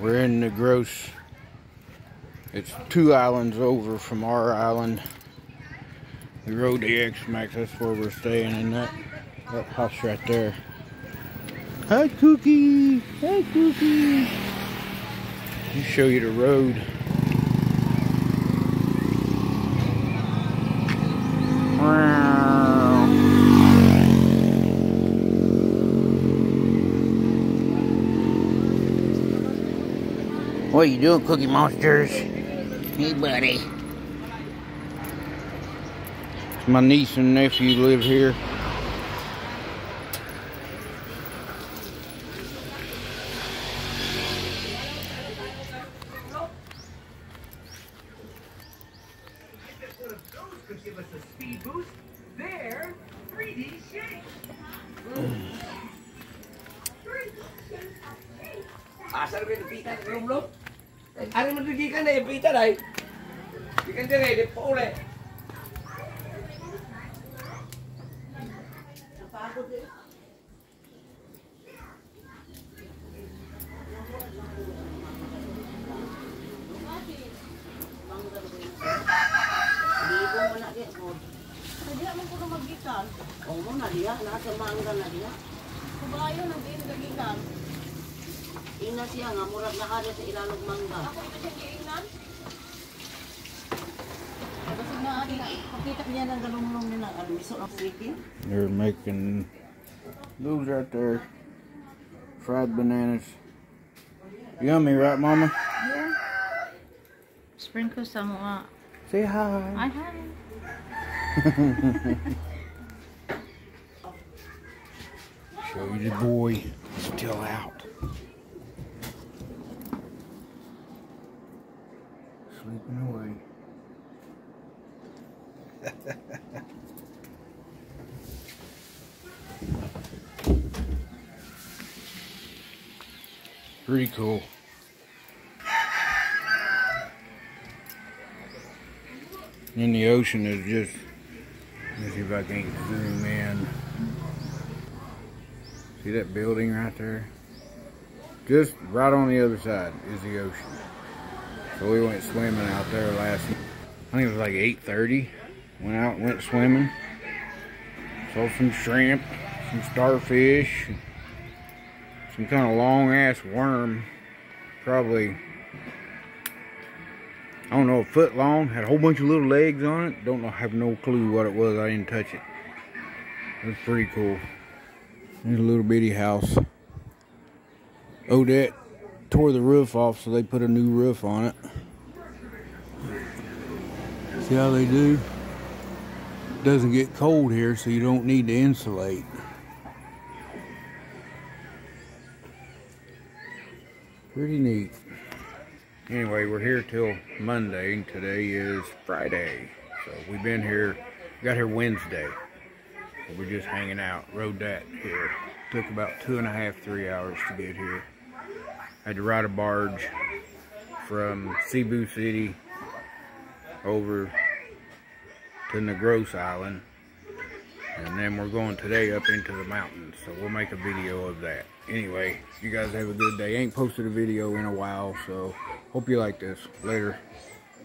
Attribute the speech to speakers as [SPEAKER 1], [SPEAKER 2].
[SPEAKER 1] We're in Negros. It's two islands over from our island. We rode the X-Max, that's where we're staying in that, that house right there. Hi Cookie! Hi Cookie! Let show you the road. What are you doing, Cookie Monsters? Hey, buddy. My niece and nephew live here.
[SPEAKER 2] could give us a speed boost. They're 3D shapes.
[SPEAKER 3] Ari mo digi ka na ipita dai. Ikan dire de pole.
[SPEAKER 4] Dia mo kuno magikan. Oh, mo na dia, nasa mangga na dia.
[SPEAKER 5] Kabayo.
[SPEAKER 4] Ina siya nga, murag na kari sa ilalog mangga.
[SPEAKER 5] Ako ito siya giingnan. Kasi nga adi na
[SPEAKER 4] Pakita niya ng galunglong niya ng almiso ng sikin.
[SPEAKER 1] They're making those right there. Fried bananas. Yummy, right, Mama?
[SPEAKER 5] Yeah. Sprinkle sa mga.
[SPEAKER 1] Say hi.
[SPEAKER 5] Ay, hi.
[SPEAKER 1] Show you the boy still out. Sleeping away. Pretty cool. And the ocean is just, let me see if I can zoom in. See that building right there? Just right on the other side is the ocean. So we went swimming out there last, I think it was like 8.30. Went out went swimming. Saw some shrimp, some starfish, some kind of long ass worm. Probably, I don't know, a foot long. Had a whole bunch of little legs on it. Don't know, have no clue what it was. I didn't touch it. It was pretty cool. There's a little bitty house. Odette tore the roof off, so they put a new roof on it. See how they do? Doesn't get cold here, so you don't need to insulate. Pretty neat. Anyway, we're here till Monday, today is Friday. So we've been here, got here Wednesday. We're just hanging out. Rode that here. Took about two and a half, three hours to get here. Had to ride a barge from Cebu City over to Negros Island. And then we're going today up into the mountains. So we'll make a video of that. Anyway, you guys have a good day. Ain't posted a video in a while, so hope you like this. Later.